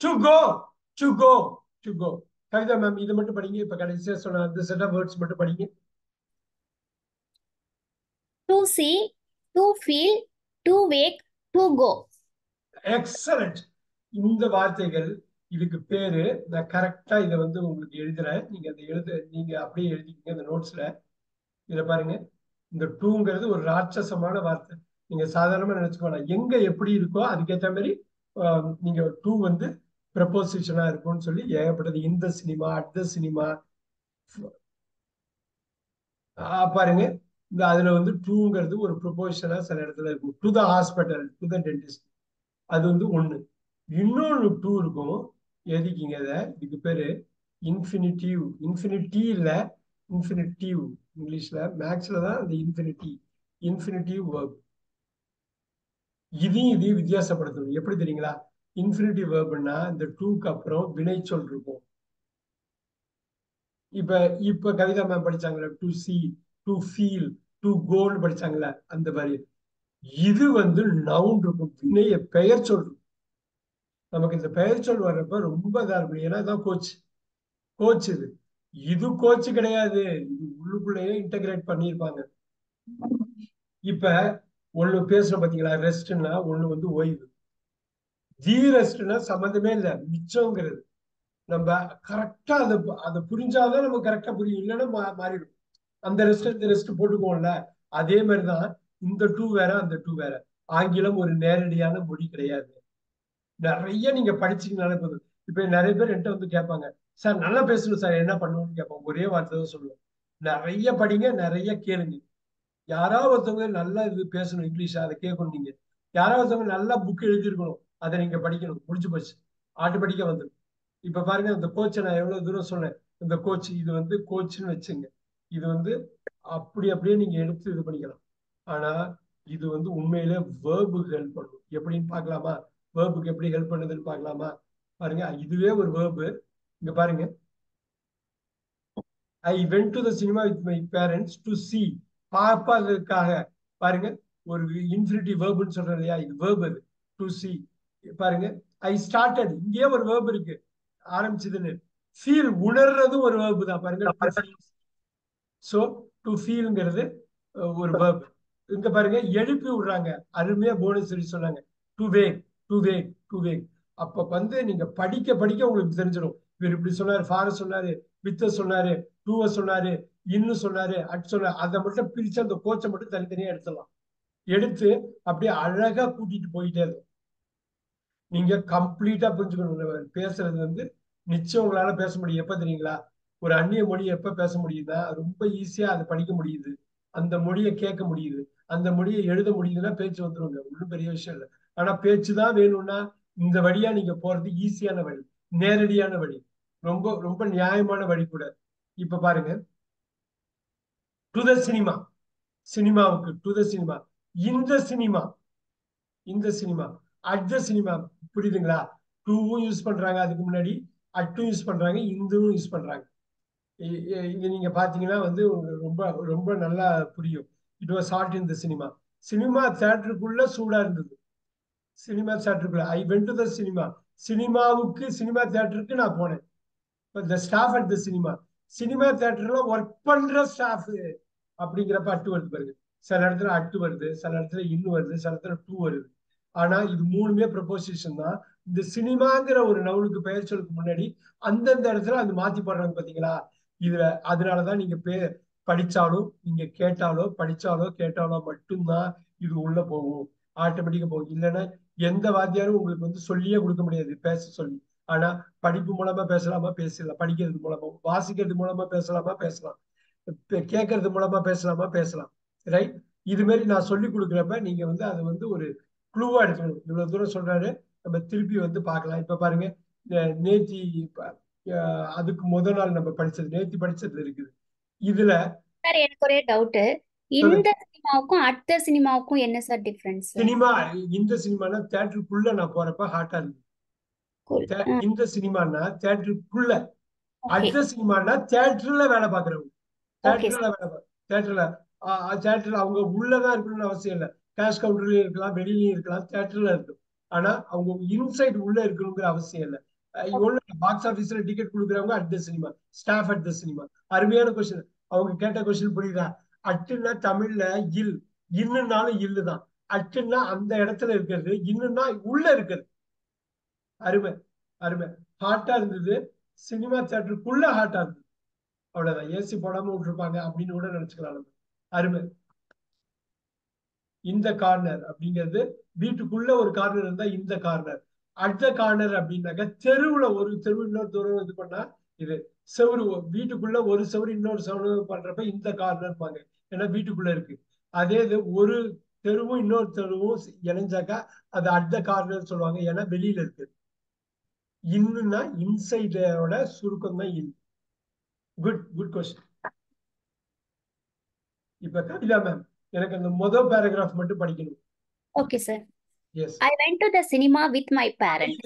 To go to go to go Kavitha ma'am இது மட்டும் படிங்க. இப்ப கடைசியா சொன்ன அந்த செட் ஆஃப் வேர்ட்ஸ் மட்டும் படிங்க. To see to feel to wake to go. Excellent இந்த வார்த்தைகள் இதுக்கு பேரு நான் கரெக்டா இதை வந்து உங்களுக்கு எழுதுறேன். நீங்க அதை எழுத நீங்க அப்படியே எழுதிக்கங்க இந்த நோட்ஸ்ல இதை பாருங்க. இந்த டூங்கிறது ஒரு ராட்சசமான வார்த்தை. நீங்க சாதாரணமா நினைச்சுக்க வேணாம். எங்க எப்படி இருக்கோ அதுக்கேற்ற மாதிரி நீங்க டூ வந்து ப்ரப்போசிஷனா இருக்கும்னு சொல்லி ஏகப்பட்டது. இந்த சினிமா அட் சினிமா. பாருங்க. இந்த அதுல வந்து டூங்கிறது ஒரு ப்ரொபோஷனா சில இடத்துல இருக்கும். To the hospital to the dentist அது வந்து ஒண்ணு. இன்னொன்று டூ இருக்கும். எதுக்குங்க இதை? இதுக்கு பேரு இன்ஃபினிட்டிவ் இன்ஃபினிட்டி இல்லை இன்ஃபினிட்டிவ் இங்கிலீஷ்ல மேக்ஸ்ல தான் அந்த இன்ஃபினிட்டி இன்ஃபினிட்டிவ் வேர்ப் இதையும் இதையும் வித்தியாசப்படுத்தணும். எப்படி தெரியுங்களா? இன்ஃபினிட்டிவ் வேர்ப்னா இந்த டூக்கு அப்புறம் வினைச்சொல் இருக்கும். இப்ப இப்ப Kavitha ma'am படிச்சாங்களே to see to feel to கோன்னு படிச்சாங்களே அந்த மாதிரி. இது வந்து நவுன் இருக்கும். வினைய பெயர் சொல் நமக்கு இந்த பெயர் சொல் வர்றப்ப ரொம்ப இதா இருக்கும். ஏன்னா இதான் கோச் கோச் இது. இது கோச் கிடையாது. இது உள்ளுக்குள்ளேயே இன்டகிரேட் பண்ணியிருப்பாங்க. இப்ப ஒண்ணு பேசுறோம் பாத்தீங்களா? ரெஸ்ட்னா ஒண்ணு வந்து ஓய்வு. தி சம்மந்தமே இல்லை. மிச்சம்ங்கிறது நம்ம கரெக்டா அதை அதை புரிஞ்சாதான் நம்ம கரெக்டா புரியும். இல்லைன்னா மா- மாறிடும். அந்த ரெஸ்ட் இந்த ரெஸ்ட் போட்டுக்கோம்ல அதே மாதிரிதான் இந்த டூ வேற அந்த டூ வேற. ஆங்கிலம் ஒரு நேரடியான மொழி கிடையாது. நிறைய நீங்க படிச்சீங்கனாலே போதும். இப்ப நிறைய பேர் என்கிட்ட வந்து கேட்பாங்க சார் நல்லா பேசணும் சார். என்ன பண்ணணும்னு கேட்பாங்க. ஒரே வார்த்தை தான் சொல்லுவோம் நிறைய படிங்க நிறைய கேளுங்க. யாராவது ஒருத்தவங்க நல்லா இது பேசணும் இங்கிலீஷ் அதை கேட்கணும் நீங்க. யாராவது ஒருத்தவங்க நல்லா புக் எழுதியிருக்கணும். அதை நீங்க படிக்கணும். முடிஞ்சு போச்சு. ஆட்டோமேட்டிக்கா வந்துடும். இப்ப பாருங்க இந்த கோச்சை நான் எவ்வளவு தூரம் சொன்னேன். இந்த கோச் இது வந்து கோச்சுன்னு வச்சுங்க. இது வந்து அப்படி அப்படியே நீங்க எடுத்து இது பண்ணிக்கலாம். ஆனா இது வந்து உண்மையிலே வேர்புக்கு ஹெல்ப் பண்ணும். எப்படின்னு பாக்கலாமா வேர்புக்கு எப்படி ஹெல்ப் பண்ணுதுன்னு பாக்கலாமா பாருங்க இதுவே ஒரு வேர்பு இங்க பாருங்க. I went to the cinema with my parents to see பார்ப்பதற்காக பாருங்க ஒரு இன்ஃபினிட்டி வேர்புன்னு சொல்றேன் இல்லையா? இது வேர்பு அது. டு சி பாருங்க ஐ ஸ்டார்டட் இங்கேயே ஒரு வேர்ப் இருக்கு ஆரம்பிச்சதுன்னு. ஃபீல் உணர்றதும் ஒரு வேர்பு தான் பாருங்க ஸோ டு ஃபீல்ங்கிறது ஒரு வேர்ப் இங்க பாருங்க எழுப்பி விடுறாங்க அருமையா போனஸ் சொல்லி சொன்னாங்க. To wake to wake to wake அப்ப வந்து நீங்க படிக்க படிக்க உங்களுக்கு தெரிஞ்சிடும். இவர் இப்படி சொன்னாரு ஃபார சொன்னாரு வித்த சொன்னாரு டூவ சொன்னாரு இன்னும் சொன்னாரு அட் சொன்னாரு அதை மட்டும் பிரிச்சு அந்த கோச்சை மட்டும் தனித்தனியா எடுத்துடலாம். எடுத்து அப்படியே அழகா கூட்டிட்டு போயிட்டே இருக்கும். நீங்க கம்ப்ளீட்டா புரிஞ்சுக்கணும். பேசுறது வந்து நிச்சயம் உங்களால பேச முடியும். எப்ப தெரியுங்களா? ஒரு அந்நிய மொழி எப்ப பேச முடியுதா? ரொம்ப ஈஸியா அதை படிக்க முடியுது. அந்த மொழியை கேட்க முடியுது. அந்த மொழியை எழுத முடியுதுன்னா பேச்சு வந்துருங்க. ஒன்றும் பெரிய விஷயம் இல்லை. ஆனா பேச்சு தான் வேணும்னா இந்த வழியா நீங்க போறது ஈஸியான வழி. நேரடியான வழி. ரொம்ப ரொம்ப நியாயமான வழி கூட. இப்ப பாருங்க. டு த சினிமா சினிமாவுக்கு டு த சினிமா இந்த சினிமா. இந்த சினிமா. அட் த சினிமா புரியுதுங்களா? டூவும் யூஸ் பண்றாங்க அதுக்கு முன்னாடி. அட்டும் யூஸ் பண்றாங்க இந்துவும் யூஸ் பண்றாங்க. இது நீங்க பாத்தீங்கன்னா வந்து உங்களுக்கு ரொம்ப ரொம்ப நல்லா புரியும். It was short in the cinema cinema தேட்டருக்குள்ள சூடா இருந்தது. Cinema தேட்டருக்குள்ள I went to the cinema சினிமாவுக்கு சினிமா தேட்டருக்கு நான் போனேன். The staff at the cinema cinema தேட்டர்ல ஒர்க் பண்ற ஸ்டாஃப் அப்படிங்கிறப்ப அட்டு வருது பாருங்க. சில இடத்துல அட்டு வருது சில இடத்துல இன்னு வருது சில இடத்துல டூ வருது. ஆனா இது மூணுமே ப்ரப்போசிஷன் தான். இந்த சினிமாங்கிற ஒரு நவலுக்கு பெயர் சொல்லுக்கு முன்னாடி அந்தந்த இடத்துல அது மாத்தி போடுறாங்க பாத்தீங்களா? இதுல அதனாலதான் நீங்க பே படிச்சாலும் நீங்க கேட்டாலோ படிச்சாலோ கேட்டாலோ மட்டும்தான் இது உள்ள போகும். ஆட்டோமேட்டிக்கா போகும். இல்லைன்னா எந்த வாத்தியாரும் உங்களுக்கு வந்து சொல்லியே கொடுக்க முடியாது. பேச சொல்லி. ஆனா படிப்பு மூலமா பேசலாமா? பேசலாம் படிக்கிறது மூலமா வாசிக்கிறது மூலமா பேசலாமா? பேசலாம். கேட்கறது மூலமா பேசலாமா? பேசலாம். ரைட் இது மாதிரி நான் சொல்லி கொடுக்குறப்ப நீங்க வந்து அது வந்து ஒரு க்ளூவா எடுத்துக்கணும். இவ்வளவு தூரம் சொல்றாரு. நம்ம திருப்பி வந்து பார்க்கலாம். இப்ப பாருங்க நேத்தி அதுக்கு முத நாள் நம்ம படிச்சது நேத்தி படிச்சது இருக்குது. இதுல சார் எனக்கு ஒரே டவுட் இந்த சினிமாவுக்கும் அடுத்த சினிமாவுக்கும் என்ன சார் டிஃபரன்ஸ் சினிமா இந்த சினிமானா தேட்டருக்குள்ள நான் போறப்ப ஹாட்டா இருக்கு. தே- இந்த சினிமானா தேட்டருக்குள்ள ஓகே அடுத்த சினிமானா தேட்டர்ல வேலை பாக்குறவங்க ஓகே தேட்டர்ல வேலை தேட்டர்ல தேட்டர்ல அவங்க உள்ளதான் இருக்கணும்னு அவசியம் இல்லை. கேஷ் கவுண்டர்லயும் இருக்கலாம் வெளியிலயும் இருக்கலாம் தேட்டர்ல இருக்கும். ஆனா அவங்க இன்சைட் உள்ள இருக்கணுங்கிற அவசியம் இல்லை. ஒண்ணு பாக்ஸ் ஆபீஸ்ல டிக்கெட் கொடுக்குறவங்க at the cinema staff at the cinema அருமையான கொஸ்டின் அவங்க கேட்ட கொஸ்டின் புரியுதா? அட்டுன்னா தமிழ்ல இல். இன்னுனாலும் இல்லு தான். அட்டுன்னா அந்த இடத்துல இருக்கிறது இன்னுன்னா உள்ள இருக்கிறது அருமை அருமை. ஹாட்டா இருந்தது. சினிமா தியேட்டருக்குள்ள ஹாட்டா இருந்தது. அவ்வளவுதான். ஏசி போடாம விட்டுருப்பாங்க அப்படின்னு கூட நினைச்சுக்கலாம் அருமை. இந்த கார்னர் அப்படிங்கிறது வீட்டுக்குள்ள ஒரு கார்னர் இருந்தா இந்த கார்னர் அடுத்த கார்னர் அப்படின்னாக்க தெருவுல ஒரு தெருவு இன்னொரு தூரம் இது பண்ணா இது செவரு. வீட்டுக்குள்ள ஒரு செவரு இன்னொரு செவரு பண்றப்ப இந்த கார்னர் பாங்க ஏன்னா வீட்டுக்குள்ள இருக்கு. அதே இது ஒரு தெருவும் இன்னொரு தெருவும் இணைஞ்சாக்கா அது அடுத்த கார்னர் சொல்லுவாங்க. ஏன்னா வெளியில இருக்கு. இன்னுன்னா இன்சைடோட சுருக்கம் தான் இன் குட் குட் கொஸ்டின் இப்ப கவிதா மேம் எனக்கு அந்த முதல் பேராகிராஃப் மட்டும் படிக்கணும் Okay, sir. Yes I went to the cinema with my parents.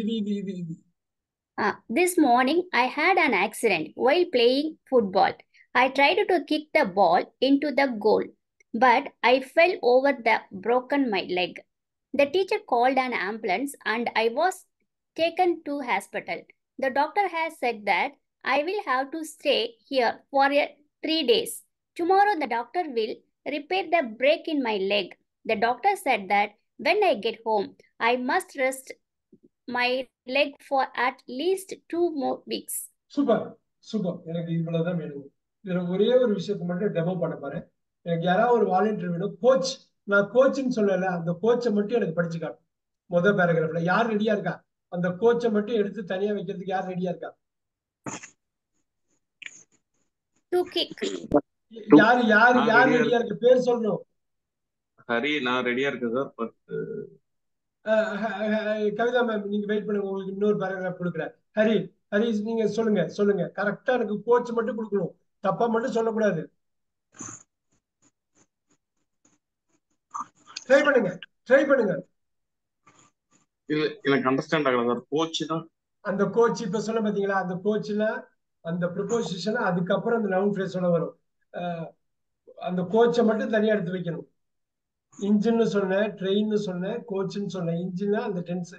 இது இது இது இது Uh, this morning, I had an accident while playing football. I tried to kick the ball into the goal, but I fell over the broken my leg. The teacher called an ambulance and I was taken to hospital. The doctor has said that I will have to stay here for a, three days. Tomorrow, the doctor will repair the break in my leg. The doctor said that when I get home, I must rest my leg for at least two more weeks. Super super எனக்கு இவ்வளவுதான் வேணும். இதுல ஒரே ஒரு விஷயத்தை மட்டும் demo பண்ண போறேன். எனக்கு யாராவது ஒரு வாலண்டியர் வேணும். கோச் நான் கோச்னு சொல்லல. அந்த கோச்சை மட்டும் எனக்கு படிச்சு காட்டும் முதல் பேராகிராஃப்ல யார் ரெடியா இருக்கா? அந்த கோச்சை மட்டும் எடுத்து தனியா வைக்கிறதுக்கு யார் ரெடியா இருக்கா. யார் யார் யார் ரெடியா இருக்கு? பேர் சொல்லணும். ஹரி நான் ரெடியா இருக்கேன் சார் பட் கவிதா மேம் நீங்க வெயிட் பண்ணுங்க உங்களுக்கு இன்னொரு பேராகிராஃப் கொடுக்குறேன். ஹரி ஹரி நீங்க சொல்லுங்க சொல்லுங்க. கரெக்டா எனக்கு கோச் மட்டும் கொடுக்கணும். தப்பா மட்டும் சொல்லக்கூடாது. ட்ரை பண்ணுங்க ட்ரை பண்ணுங்க. இல்ல எனக்கு அண்டர்ஸ்டாண்ட் ஆகல சார் கோச் தான் அந்த கோச் இப்ப சொன்ன பாத்தீங்களா? அந்த கோச்ல அந்த ப்ரிப்போசிஷன் அதுக்கப்புறம் அந்த நவுன் ஃப்ரேஸோட வரும். அந்த கோச்சை மட்டும் தனியா எடுத்து வைக்கணும். இன்ஜின்னு சொன்னேன் ட்ரெயின்னு சொன்னேன் கோச்சுன்னு சொன்னேன். இன்ஜின்னா அந்த டென்ஸ்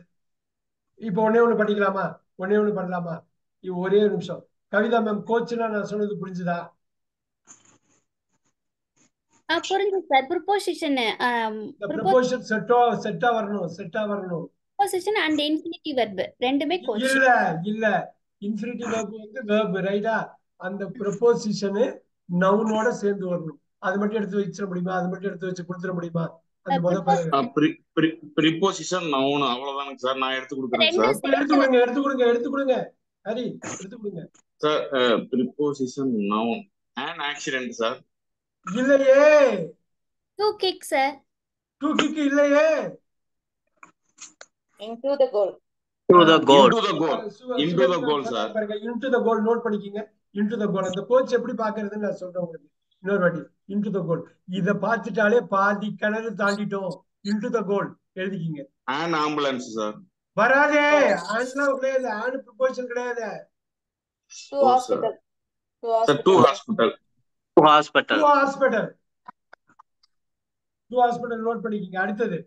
இப்போ ஒன்னே ஒண்ணு படிக்கலாமா ஒன்னே ஒண்ணு பண்ணலாமா? இது ஒரே நிமிஷம். கவிதா மேம் கோச்சுனா நான் சொன்னது புரிஞ்சுதா? புரிஞ்சு சார் ப்ரிப்போசிஷன் இந்த ப்ரிப்போசிஷன் செட்டா செட்டா வரணும் செட்டா வரணும். ப்ரிப்போசிஷன் அண்ட் இன்ஃபினிட்டிவ் வெர்ப் ரெண்டுமே கோச் இல்ல இல்ல. இன்ஃபினிட்டி வெர்ப் வந்து வெர்ப் ரைட்டா அந்த ப்ரொபோசிஷனு நவுனோட சேர்ந்து வரணும். அது மட்டும் எடுத்து வச்சிட முடியுமா? அது மட்டும் எடுத்து வச்சு கொடுத்துட முடியுமா? அந்த முதல் preposition- பேர். Preposition noun. அவ்வளவுதானுங்க சார் நான் எடுத்து கொடுக்குறேன் சார் எடுத்து கொடுங்க எடுத்து கொடுங்க எடுத்து கொடுங்க. ஹரி எடுத்து கொடுங்க. Sir preposition noun and accident sir இல்லையே. To kick sir to kick இல்லையே. Into the goal. to the goal. Into the the goal note பண்ணிக்கிங்க. இன்டு த கோல் அந்த கோச் எப்படி பாக்குறதுன்னு நான் சொல்றேன் உங்களுக்கு. இன்னொரு வாட்டி. இன்டு த கோல் இத பார்த்துட்டாலே பாதி கிணறு தாண்டிட்டோம். இன்டு த கோல் எழுதிக்கிங்க. அண்ட் ஆம்புலன்ஸ் சார் வராதே. ஆண்லாம் கிடையாது ஆண் ப்ரொபோஷன் கிடையாது. To sir to hospital. Hospital to hospital. Hospital to hospital note பண்ணிக்கிங்க. அடுத்தது.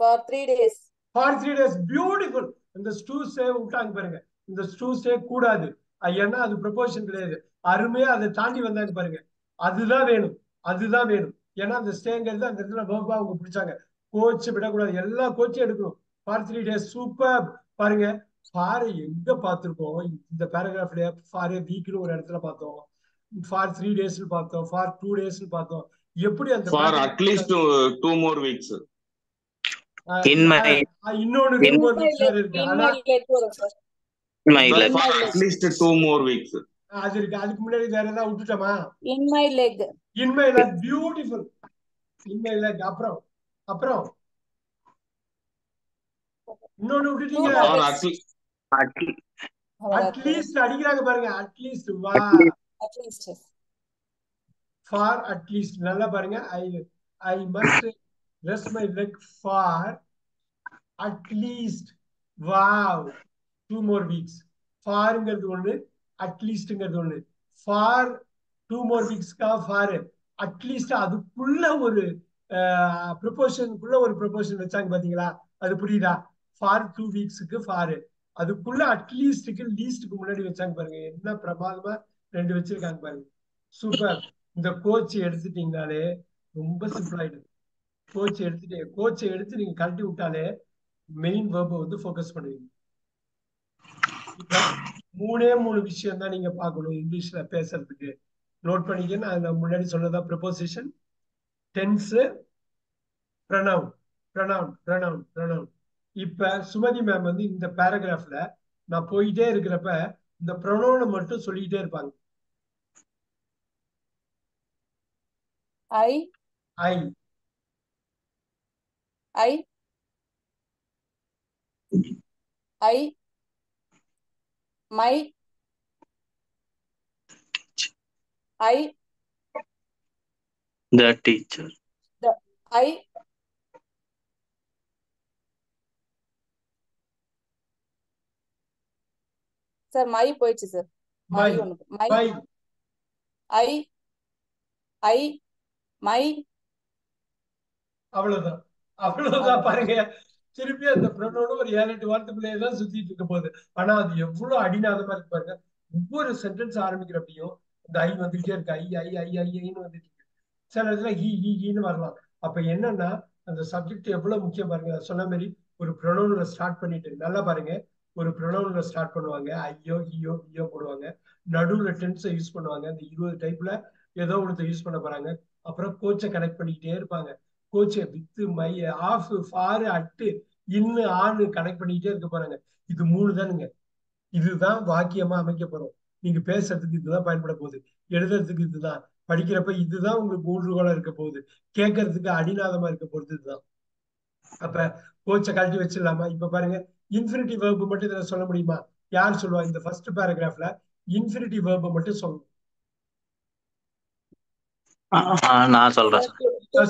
For three days. For three days beautiful இந்த ஸ்டூ ஸ்டே விட்டாங்க பாருங்க. இந்த ஸ்டூ ஸ்டே கூடாது. ஏன்னா அது ப்ரொபோஷன் கிடையாது. அருமையா அதை தாண்டி வந்தாங்க பாருங்க. அதுதான் வேணும். அதுதான் வேணும். ஏன்னா அந்த ஸ்டேங்கிறது அந்த இடத்துல வேர்பா அவங்க பிடிச்சாங்க. கோச் விடக்கூடாது. எல்லா கோச்சும் எடுக்கணும். For three days super. பாருங்க. ஃபாரை எங்க பார்த்திருக்கோம்? இந்த பேராகிராஃப்ல ஃபார் வீக்னு ஒரு இடத்துல பார்த்தோம். ஃபார் த்ரீ டேஸ்னு பார்த்தோம். ஃபார் டூ டேஸ்னு பார்த்தோம். எப்படி அந்த for at least two more weeks இன்னொன்னு at least two more weeks அது இருக்கு. அதுக்கு முன்னாடி வேற ஏதாவது விட்டுட்டோமா? In my leg. In my like beautiful like அப்புறம் அப்புறம். இன்னொன்னு விட்டுட்டீங்க. அட்லீஸ்ட் அடிக்கிறாங்க பாருங்க. அட்லீஸ்ட் வா at least. At least. yes. For at least நல்லா பாருங்க. I I must rest my leg for at least wow two more weeks ஃபாருங்கிறது ஒன்று அட்லீஸ்ட்ங்கிறது ஒன்று ஃபார் டூ மோர் வீக்ஸ்க்காக ஃபார் அட்லீஸ்ட் அதுக்குள்ள ஒரு ப்ரொபோஷனுக்குள்ள ஒரு ப்ரொபோஷன் வச்சாங்க பாத்தீங்களா? அது புரியுதா? ஃபார் டூ வீக்ஸுக்கு ஃபார் அதுக்குள்ள அட்லீஸ்டுக்கு லீஸ்டுக்கு முன்னாடி வச்சாங்க பாருங்க. என்ன பிரமாதமா ரெண்டு வச்சிருக்காங்க பாருங்க. சூப்பர் இந்த கோச் எடுத்துட்டீங்கனாலே ரொம்ப சிம்பிள் ஆயிடுது கோச் எடுத்துட்டு கோச்சை எடுத்து நீங்க கழட்டி விட்டாலே மெயின் வேர்பை வந்து ஃபோக்கஸ் பண்ணுவீங்க. மூணே மூணு விஷயம் தான் நீங்க பார்க்கணும் இங்கிலீஷ்ல பேசுறதுக்கு. நோட் பண்ணிக்க நான் முன்னாடி சொன்னதா preposition tense pronoun pronoun pronoun pronoun இப்ப சுமதி மேம் வந்து இந்த பேராகிராஃப்ல நான் போயிட்டே இருக்கிறப்ப இந்த ப்ரொனவுனை மட்டும் சொல்லிட்டே இருப்பாங்க. I, I I, I, my, I, The teacher. the, I, sir my போயிடுச்சு சார். My my. ஒன்று my my. I I my அவ்வளவுதான் அவ்வளவுதான். பாருங்க. திருப்பி அந்த ப்ரொனோட ஒரு ஏழு எட்டு வார்த்தைக்குள்ளேயே தான் சுத்திட்டு இருக்க போகுது ஆனா அது எவ்வளவு அடிநாதமா இருக்கு பாருங்க. ஒவ்வொரு சென்டென்ஸ் ஆரம்பிக்கிறப்பையும் இந்த ஐ வந்துகிட்டே இருக்கு. ஐ ஐ ஐ ஐ ஐன்னு வந்துட்டு இருக்கு. சில இடத்துல ஹி ஹி ஹின்னு வரலாம். அப்ப என்னன்னா அந்த சப்ஜெக்ட் எவ்வளவு முக்கியம் பாருங்க. சொன்ன மாதிரி ஒரு ப்ரொனவுன்ல ஸ்டார்ட் பண்ணிட்டு நல்லா பாருங்க. ஒரு ப்ரொனவுன்ல ஸ்டார்ட் பண்ணுவாங்க. ஐயோ ஈயோ ஹியோ போடுவாங்க. நடுவுல டென்ஸை யூஸ் பண்ணுவாங்க. அந்த இருபது டைப்ல ஏதோ ஒருத்தர் யூஸ் பண்ண போறாங்க. அப்புறம் கோச்சை கனெக்ட் பண்ணிக்கிட்டே இருப்பாங்க. கோச்ச வித்து மை ஆஃப் ஃபாரு அட்டு இன்னு ஆணு கனெக்ட் பண்ணிக்கிட்டே இருக்க போறாங்க. இது மூணு தானுங்க. இதுதான் வாக்கியமா அமைக்க போறோம். நீங்க பேசுறதுக்கு இதுதான் பயன்பட போகுது. எழுதுறதுக்கு இதுதான். படிக்கிறப்ப இதுதான் உங்களுக்கு ஊன்றுகோலா இருக்க போகுது. கேட்கறதுக்கு அடிநாதமா இருக்க போறது இதுதான். அப்ப கோச்சை கழட்டி வச்சிடலாமா? இப்ப பாருங்க இன்ஃபினிட்டி வேர்பு மட்டும் இதுல சொல்ல முடியுமா? யார் சொல்லுவா? இந்த ஃபர்ஸ்ட் பேராகிராஃப்ல இன்ஃபினிட்டி வேர்பு மட்டும் சொல்லணும். நான் சொல்றேன்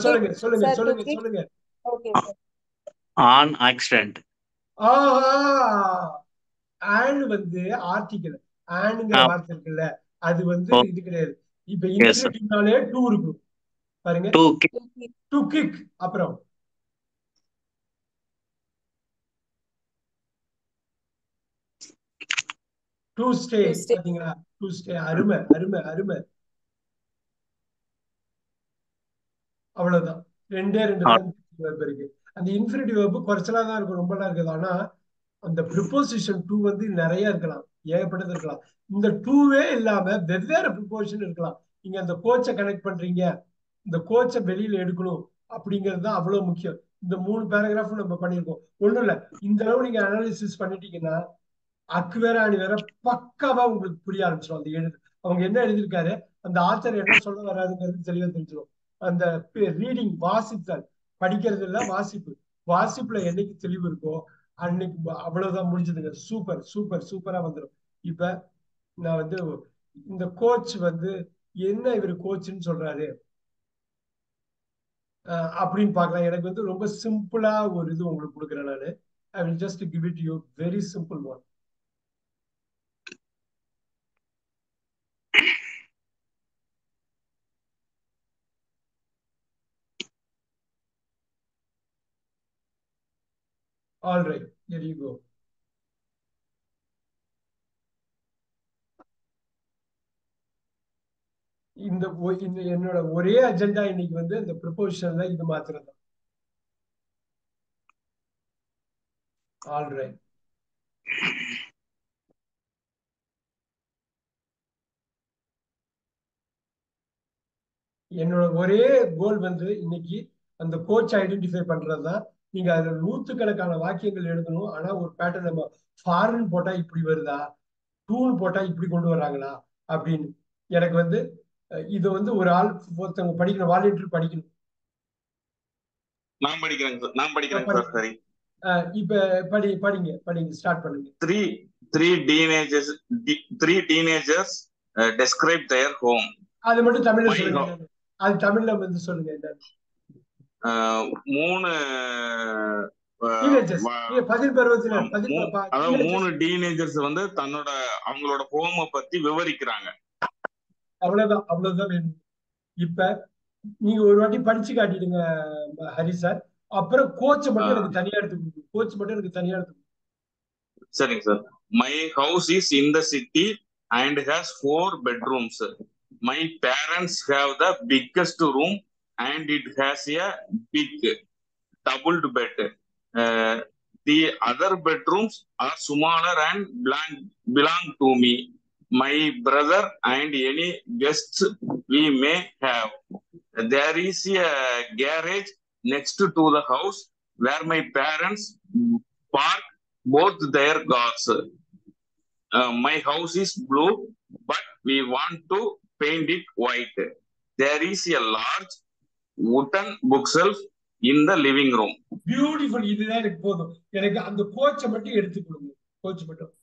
சொல்லுங்க சொல்லுங்க சொல்லுங்க சொல்லுங்க. ஆன் ஆக்சிடென்ட் ஆன் வந்து ஆர்டிக்கல் ஆனுங்கிற. வார்த்தை இருக்குல்ல அது வந்து. இது கிடையாது. இப்ப. இன்ஃபினிட்டிவ்னாலே டூ இருக்கும் பாருங்க. டூ கிக் அப்புறம். டு ஸ்டே பாத்தீங்களா? டு ஸ்டே அருமை அருமை அருமை. அவ்வளவுதான். ரெண்டே ரெண்டு இருக்கு. அந்த இன்ஃபினிட்டி வெர்பு குறைச்சலா தான் இருக்கும் ரொம்பலாம் இருக்காது. ஆனா அந்த ப்ரிப்போசிஷன் டூ வந்து நிறைய இருக்கலாம். ஏகப்பட்டது இருக்கலாம். இந்த டூவே இல்லாம வெவ்வேறு ப்ரிப்போசிஷன் இருக்கலாம். நீங்க அந்த கோச்சை கனெக்ட் பண்றீங்க. இந்த கோச்சை வெளியில எடுக்கணும் அப்படிங்கிறது தான் அவ்வளவு முக்கியம். இந்த மூணு பேராகிராஃபும் நம்ம பண்ணியிருக்கோம். ஒண்ணும் இல்ல. இந்த அளவு நீங்க அனாலிசிஸ் பண்ணிட்டீங்கன்னா அக்கு வேற அணி வேற பக்காவா உங்களுக்கு புரிய ஆரம்பிச்சிடும். அந்த எழுது. அவங்க என்ன எழுதியிருக்காரு? அந்த ஆத்தர் என்ன சொல்ல வராதுங்கிறது தெளிவா தெரிஞ்சிடும். அந்த ரீடிங் வாசித்தல் படிக்கிறது இல்ல வாசிப்பு. வாசிப்புல என்னைக்கு தெளிவு இருக்கோ அன்னைக்கு அவ்வளவுதான் முடிஞ்சதுங்க. சூப்பர் சூப்பர் சூப்பரா வந்துடும் இப்ப நான் வந்து இந்த கோச் வந்து என்ன இவர் கோச்னு சொல்றாரு? அப்படின்னு பார்க்கலாம். எனக்கு வந்து ரொம்ப சிம்பிளா ஒரு இது உங்களுக்கு கொடுக்குறேன் நான். I will just give it you very simple one All right, here you go. இந்த என்னோட ஒரே அஜெண்டா இன்னைக்கு வந்து இந்த ப்ரிப்போசிஷன்ல இது மாத்திரம் தான் ஆல் என்னோட ஒரே கோல் வந்து இன்னைக்கு அந்த கோச் ஐடென்டிஃபை பண்றதுதான். நீங்க அதுல நூத்துக்கணக்கான வாக்கியங்கள் எழுதணும். ஆனா ஒரு பேட்டர்ன் நம்ம ஃபாரின் போட்டா இப்படி வருதா? டூல் போட்டா இப்படி கொண்டு வர்றாங்களா அப்படின்னு. எனக்கு வந்து இது வந்து ஒரு ஆள் ஒருத்தவங்க படிக்கணும் வாலண்டியர் படிக்கணும். நான் படிக்கிறேங்க சார் நான் படிக்கிறேங்க படி. சார். இப்ப படி படிங்க. படிங்க. ஸ்டார்ட் பண்ணுங்க. Three three teenagers three teenagers describe their home அது மட்டும் தமிழ்ல சொல்லுங்க. அது தமிழ்ல வந்து சொல்லுங்க. மூணு அதாவது. மூணு டீனேஜர்ஸ் வந்து தன்னோட அவங்களோட ஹோமை பத்தி விவரிக்கிறாங்க. அவ்வளவுதான் அவ்வளவுதான் இப்ப நீங்க ஒரு வாட்டி படிச்சு காட்டிடுங்க ஹரி சார். அப்புறம் கோச்சை மட்டும். எனக்கு தனியா எடுத்து கோச் மட்டும் எனக்கு தனியா எடுத்து. சரிங்க sir. My house is in the city and has four bedrooms my parents have the biggest room and it has a big doubled bed. Uh, the other bedrooms are smaller and belong, belong to me, my brother, and any guests we may have. There is a garage next to the house where my parents park both their cars. Uh, my house is blue, but we want to paint it white. There is a large wooden bookshelf in the living room beautiful இதுதான் எனக்கு போதும். எனக்கு அந்த கோச்சை மட்டும் எடுத்து கொடுங்க. Coach மட்டும்.